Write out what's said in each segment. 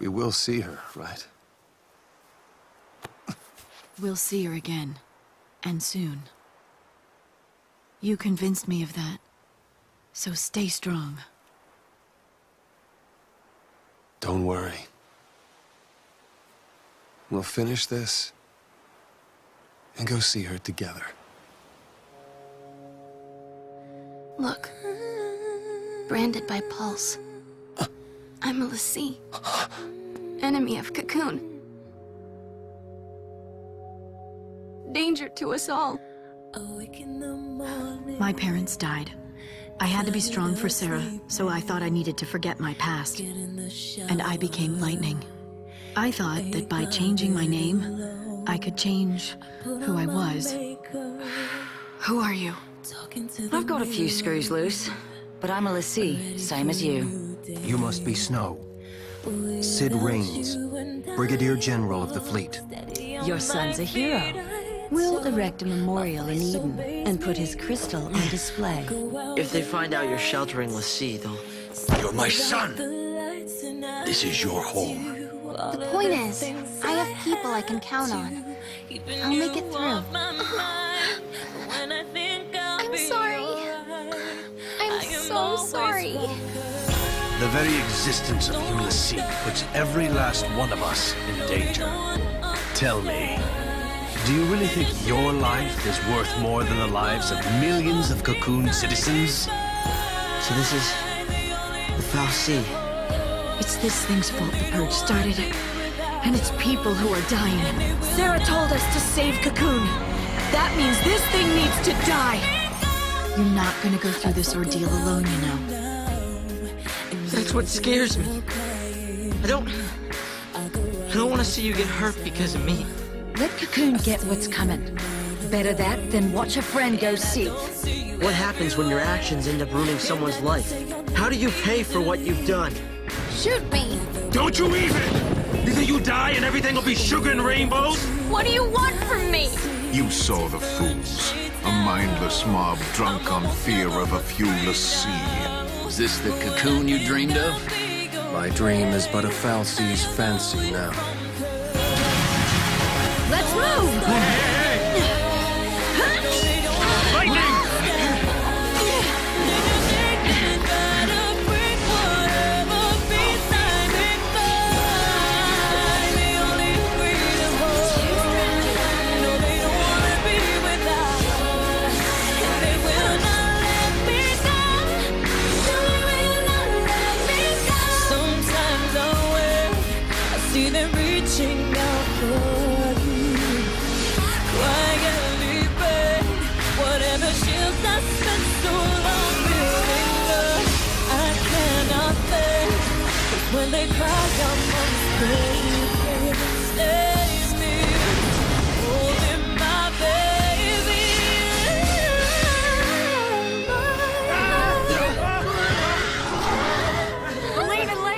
We will see her, right? We'll see her again. And soon. You convinced me of that. So stay strong. Don't worry. We'll finish this and go see her together. Look. Branded by Pulse. I'm a l'Cie. Enemy of Cocoon. Danger to us all. My parents died. I had to be strong for Serah, so I thought I needed to forget my past. And I became Lightning. I thought that by changing my name, I could change who I was. Who are you? I've got a few screws loose, but I'm a l'Cie, same as you. You must be Snow. Cid Raines, Brigadier General of the fleet. Your son's a hero. We'll erect a memorial in Eden and put his crystal on display. If they find out you're sheltering l'Cie, they'll... You're my son. This is your home. The point is, I have people I can count on. I'll make it through. I'm sorry. I'm so sorry. The very existence of l'Cie, puts every last one of us in danger. Tell me, do you really think your life is worth more than the lives of millions of Cocoon citizens? So this is... the fal'Cie. It's this thing's fault the Purge started it. And it's people who are dying. Serah told us to save Cocoon. That means this thing needs to die. You're not gonna go through this ordeal alone, you know. That's what scares me. I don't... I don't want to see you get hurt because of me. Let Cocoon get what's coming. Better that than watch a friend go Cie'th. What happens when your actions end up ruining someone's life? How do you pay for what you've done? Shoot me! Don't you even! You think you die and everything will be sugar and rainbows? What do you want from me? You saw the fools. A mindless mob drunk on fear of a viewless sea. Is this the cocoon you dreamed of? My dream is but a fal'Cie's fancy now.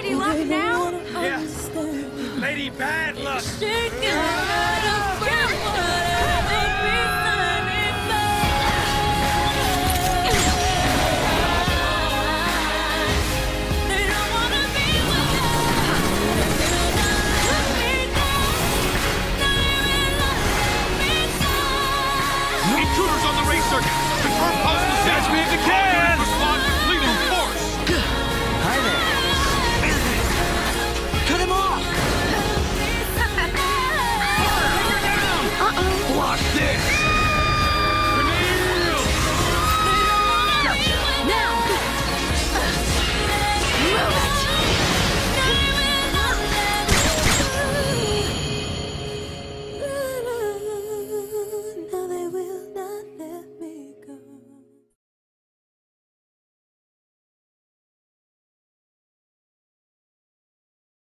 Lady Luck now? Lady Bad Luck!